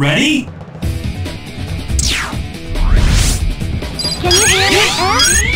Ready? Can you hear me,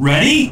Ready?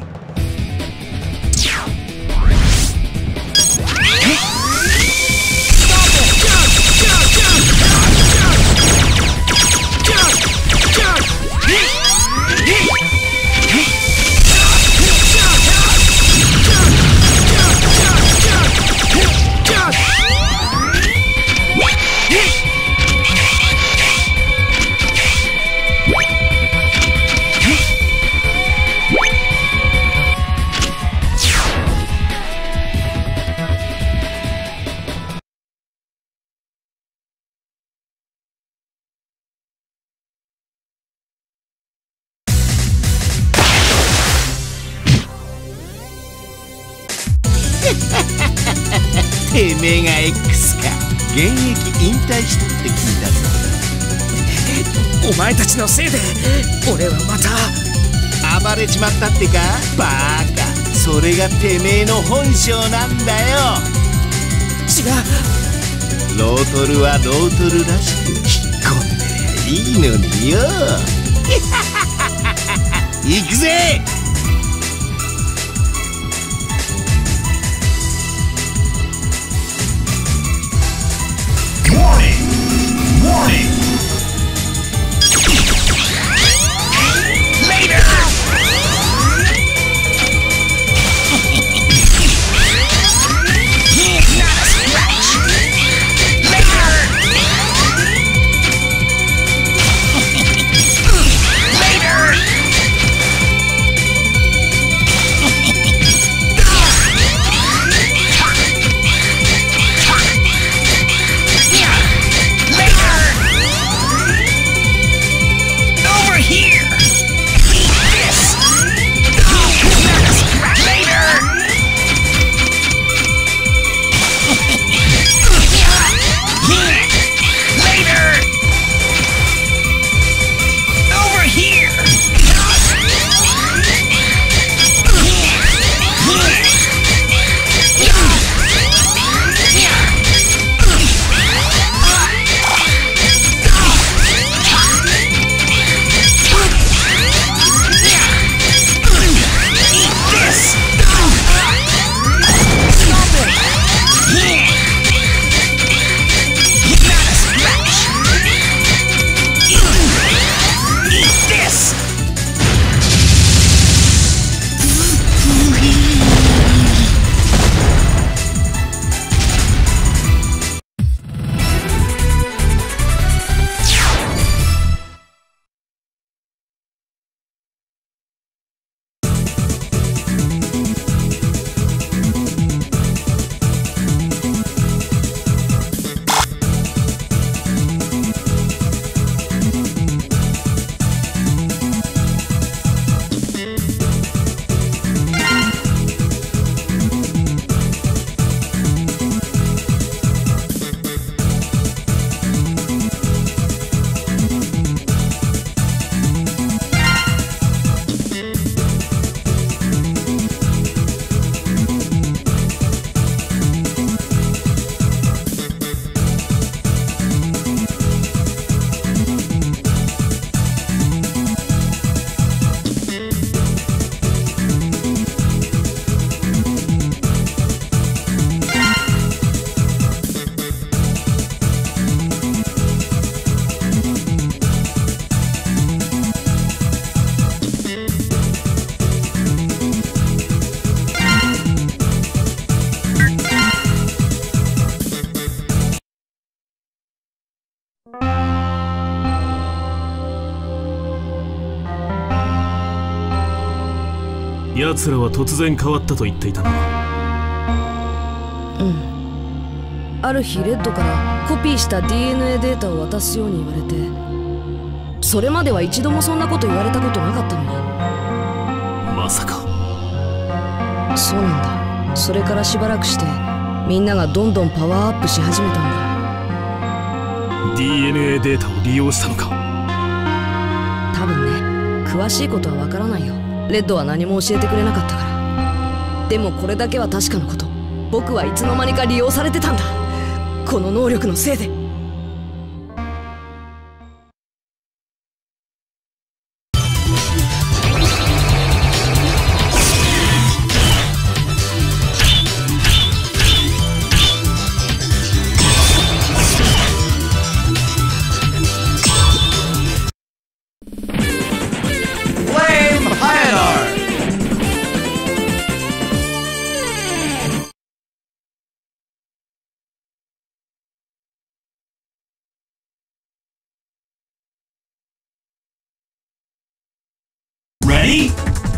てめえが X か現役引退したって聞いたぞ。お前たちのせいで俺はまた暴れちまったってかバーカ。それがてめえの本性なんだよ。違う。ロートルはロートルらしく引っ込んでりゃいいのによ。行くぜ Warning! 奴らは突然変わったと言っていたな。ある日レッドからコピーした DNA データを渡すように言われてそれまでは一度もそんなこと言われたことなかったのにまさか。そうなんだ。それからしばらくしてみんながどんどんパワーアップし始めたんだ。DNA データを利用したのか。多分ね詳しいことはわからないよレッドは何も教えてくれなかったから。でもこれだけは確かなこと。僕はいつの間にか利用されてたんだ。この能力のせいで。Ready?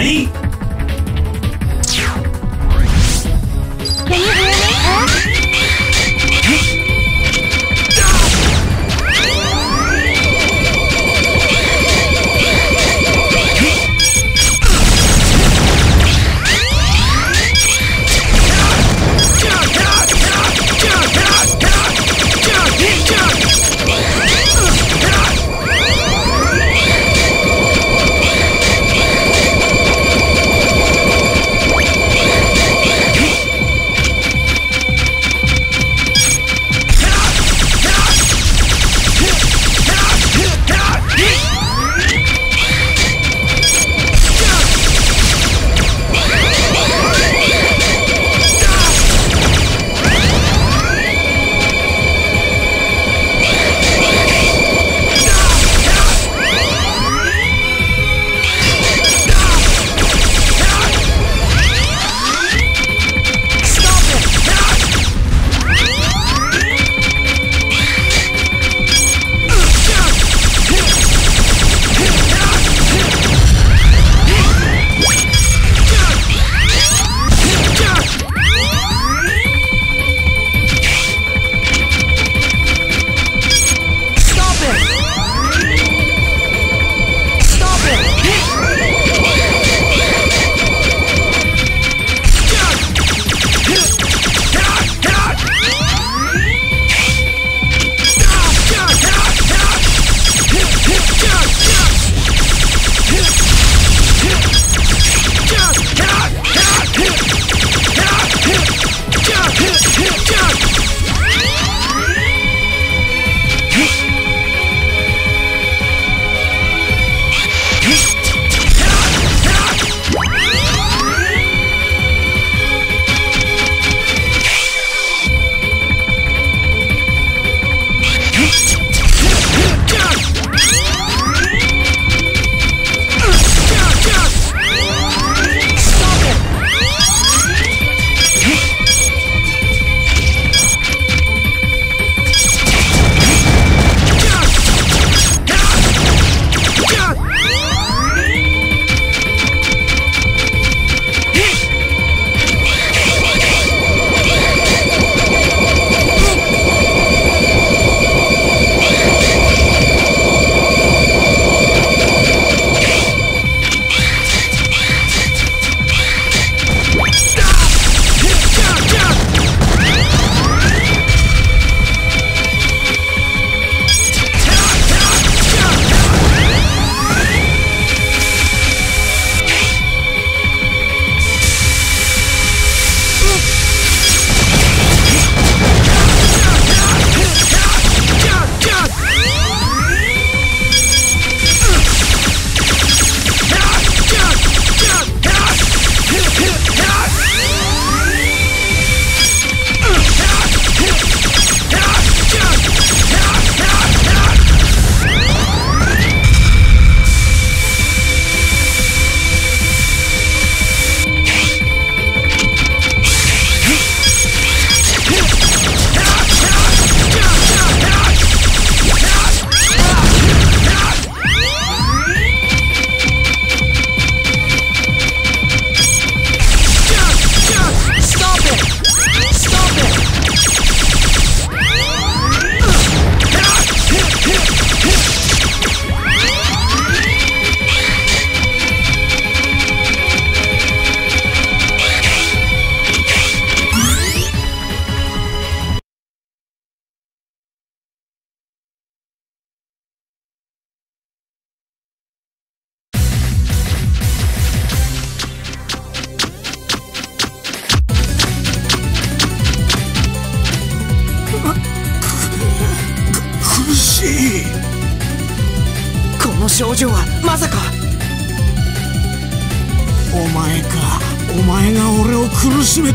Ready?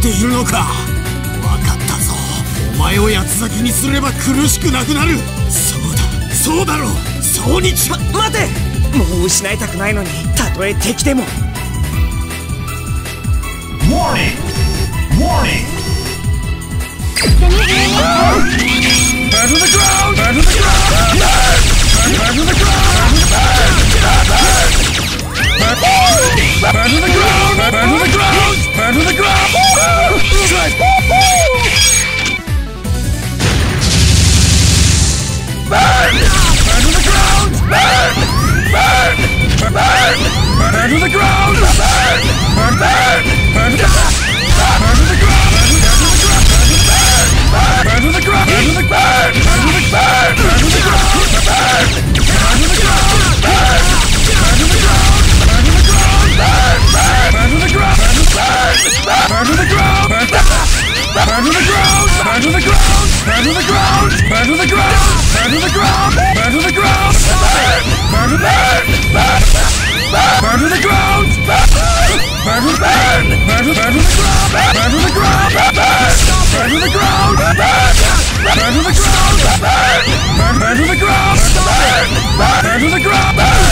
ているのか？分かったぞ。お前を八つ咲きにすれば苦しくなくなる。そうだ。そうだろう。そうにちま待て。もう失いたくないのにたとえ敵でも。Warning! Warning! The ground! Burn to the ground! Burn to the ground! Burn to the ground! Burn to the ground! Burn to burn! Burn Burn to the ground! Burn to burn! Burn to burn to the ground! Burn to the ground! Burn to the ground! Burn Burn to the ground! Burn burn to the ground! Burn to the ground! Burn!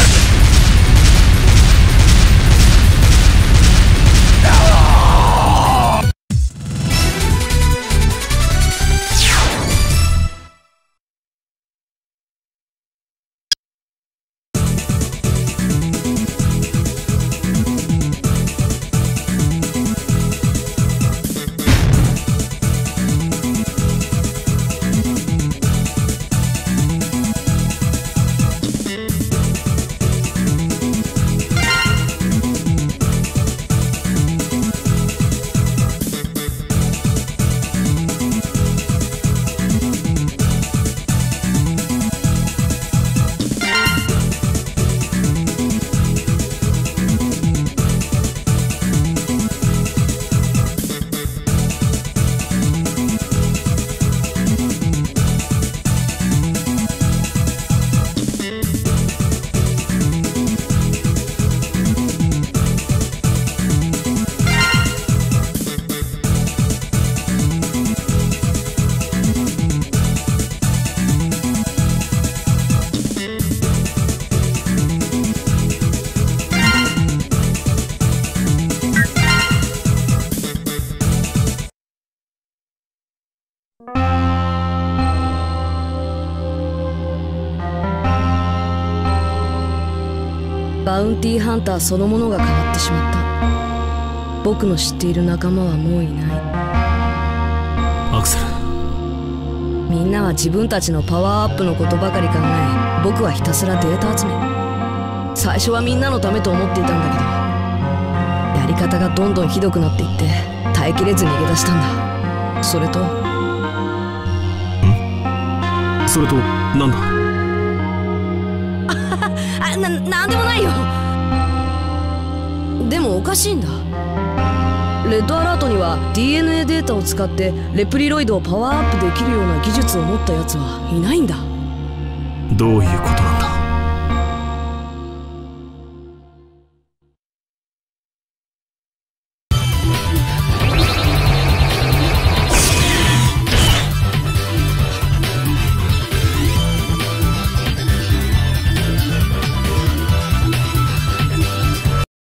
ンティーハンターそのものが変わってしまった。僕の知っている仲間はもういない。アクセル。みんなは自分たちのパワーアップのことばかり考え僕はひたすらデータ集め。最初はみんなのためと思っていたんだけどやり方がどんどんひどくなっていって耐えきれず逃げ出したんだ。それとそれとなんだ？あななんでもないよでもおかしいんだ。レッドアラートには DNA データを使ってレプリロイドをパワーアップできるような技術を持ったやつはいないんだ。どういうこと？